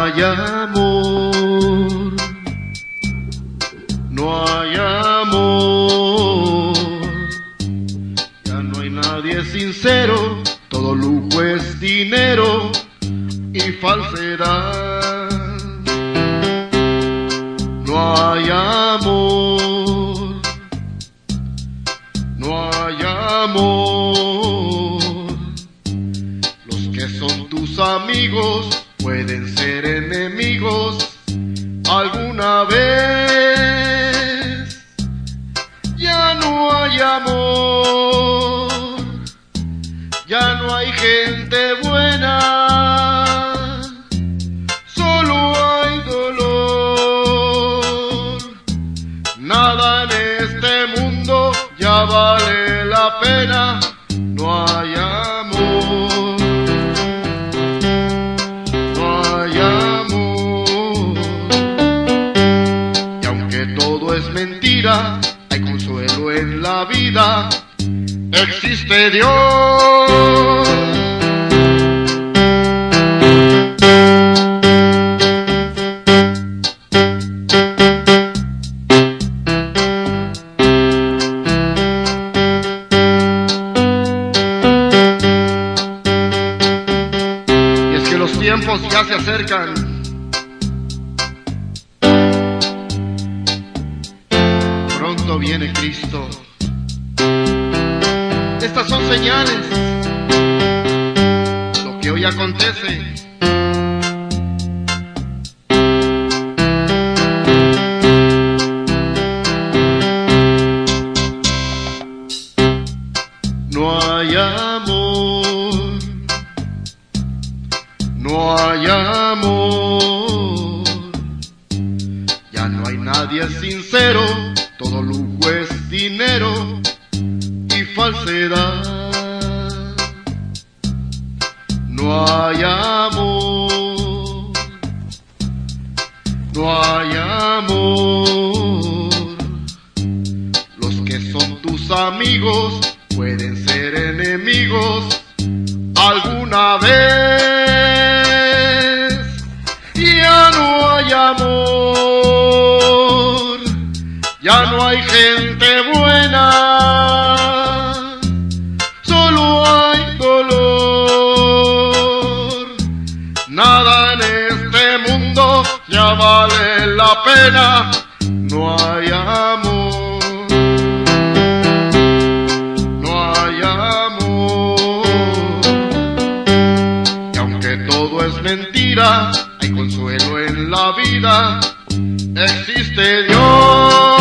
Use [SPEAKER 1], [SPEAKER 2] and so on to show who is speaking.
[SPEAKER 1] No hay amor, no hay amor, ya no hay nadie sincero, todo lujo es dinero y falsedad. No hay amor, no hay amor, los que son tus amigos pueden ser enemigos alguna vez. Ya no hay amor, ya no hay gente buena, solo hay dolor. Nada en este mundo ya vale la pena, hay consuelo en la vida. Existe Dios. Y es que los tiempos ya se acercan. Viene Cristo. Estas son señales. Lo que hoy acontece. No hay amor. No hay amor, ya no hay nadie sincero, todo lujo es dinero y falsedad. No hay amor, no hay amor, los que son tus amigos pueden ser enemigos alguna vez hay gente buena, solo hay dolor. Nada en este mundo ya vale la pena, no hay amor. No hay amor. Y aunque todo es mentira, hay consuelo en la vida. Existe Dios.